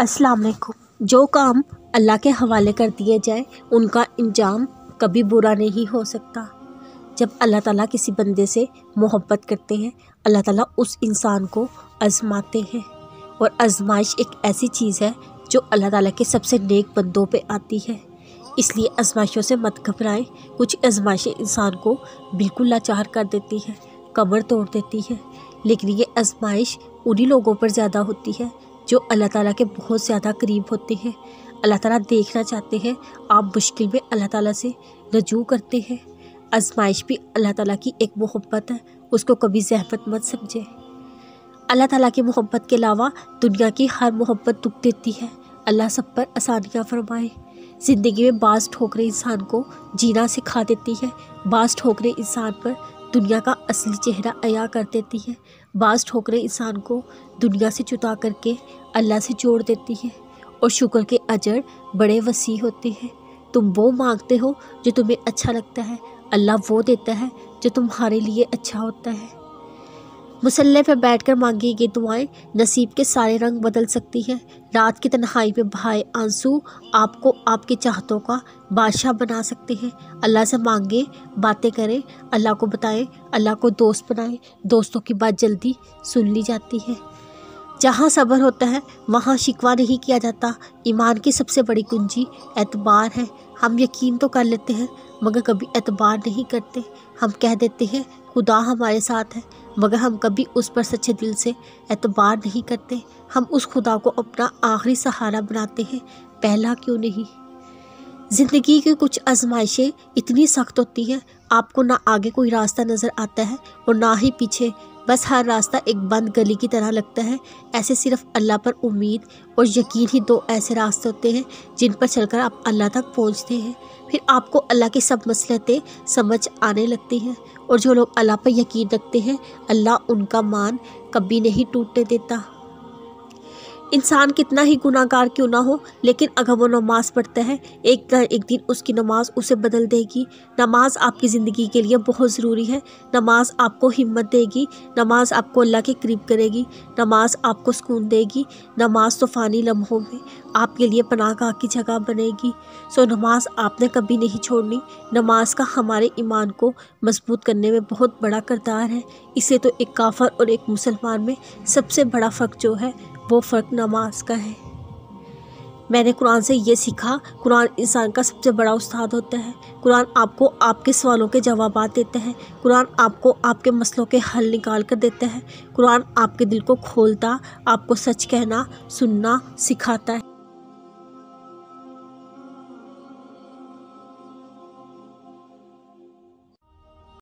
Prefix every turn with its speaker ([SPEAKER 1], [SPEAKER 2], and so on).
[SPEAKER 1] अस्सलाम वालेकुम जो काम अल्लाह के हवाले कर दिए जाए, उनका इंजाम कभी बुरा नहीं हो सकता। जब अल्लाह ताला किसी बंदे से मोहब्बत करते हैं, अल्लाह ताला उस इंसान को आजमाते हैं। और आजमाइश एक ऐसी चीज़ है, जो अल्लाह ताला के सबसे नेक बंदों पे आती है। इसलिए आजमाइशों से मत घबराएँ। कुछ आजमाइशें इंसान को बिल्कुल लाचार कर देती हैं, कमर तोड़ देती है। लेकिन ये आजमाइश उन्हीं लोगों पर ज़्यादा होती है जो अल्लाह ताला के बहुत ज़्यादा करीब होते हैं। अल्लाह ताला देखना चाहते हैं, आप मुश्किल में अल्लाह ताला से रजू करते हैं। आजमाइश भी अल्लाह ताला की एक मोहब्बत है, उसको कभी जहमत मत समझे। अल्लाह ताला की मोहब्बत के अलावा दुनिया की हर मोहब्बत दुख देती है। अल्लाह सब पर आसानियाँ फरमाए। ज़िंदगी में बाज़ ठोकरें इंसान को जीना सिखा देती है। बाज़ ठोकरें इंसान पर दुनिया का असली चेहरा अया कर देती है। बाज़ ठोकरें इंसान को दुनिया से चुता करके अल्लाह से जोड़ देती है और शुक्र के अजर बड़े वसी होते हैं। तुम वो मांगते हो जो तुम्हें अच्छा लगता है। अल्लाह वो देता है जो तुम्हारे लिए अच्छा होता है। मुसल्ले पर बैठकर मांगी गई दुआएँ, नसीब के सारे रंग बदल सकती हैं। रात की तन्हाई में बहाए आँसू आपको आपके चाहतों का बादशाह बना सकते हैं। अल्लाह से मांगे, बातें करें, अल्लाह को बताएँ, अल्लाह को दोस्त बनाएँ। दोस्तों की बात जल्दी सुन ली जाती है। जहाँ सब्र होता है, वहाँ शिकवा नहीं किया जाता। ईमान की सबसे बड़ी कुंजी एतबार है। हम यकीन तो कर लेते हैं, मगर कभी एतबार नहीं करते। हम कह देते हैं, खुदा हमारे साथ है, मगर हम कभी उस पर सच्चे दिल से एतबार नहीं करते। हम उस खुदा को अपना आखिरी सहारा बनाते हैं, पहला क्यों नहीं? ज़िंदगी की कुछ आजमाइशें इतनी सख्त होती हैं, आपको ना आगे कोई रास्ता नज़र आता है और ना ही पीछे। बस हर रास्ता एक बंद गली की तरह लगता है। ऐसे सिर्फ़ अल्लाह पर उम्मीद और यकीन ही दो ऐसे रास्ते होते हैं, जिन पर चलकर आप अल्लाह तक पहुँचते हैं। फिर आपको अल्लाह की सब मसलतें समझ आने लगती हैं और जो लोग अल्लाह पर यकीन रखते हैं, अल्लाह उनका मान कभी नहीं टूटने देता। इंसान कितना ही गुनाहगार क्यों ना हो, लेकिन अगर वो नमाज़ पढ़ता है, एक न एक दिन उसकी नमाज़ उसे बदल देगी। नमाज़ आपकी ज़िंदगी के लिए बहुत ज़रूरी है। नमाज़ आपको हिम्मत देगी, नमाज़ आपको अल्लाह के करीब करेगी, नमाज़ आपको सुकून देगी, नमाज़ तूफ़ानी लम्हों में आपके लिए पनागाह की जगह बनेगी। सो नमाज़ आपने कभी नहीं छोड़नी। नमाज़ का हमारे ईमान को मज़बूत करने में बहुत बड़ा करदार है। इसे तो एक काफर और एक मुसलमान में सबसे बड़ा फ़र्क जो है वो फ़र्क नमाज़ का है। मैंने कुरान से ये सीखा, कुरान इंसान का सबसे बड़ा उस्ताद होता है। कुरान आपको आपके सवालों के जवाब देता है। कुरान आपको आपके मसलों के हल निकाल कर देता है। कुरान आपके दिल को खोलता, आपको सच कहना, सुनना सिखाता है।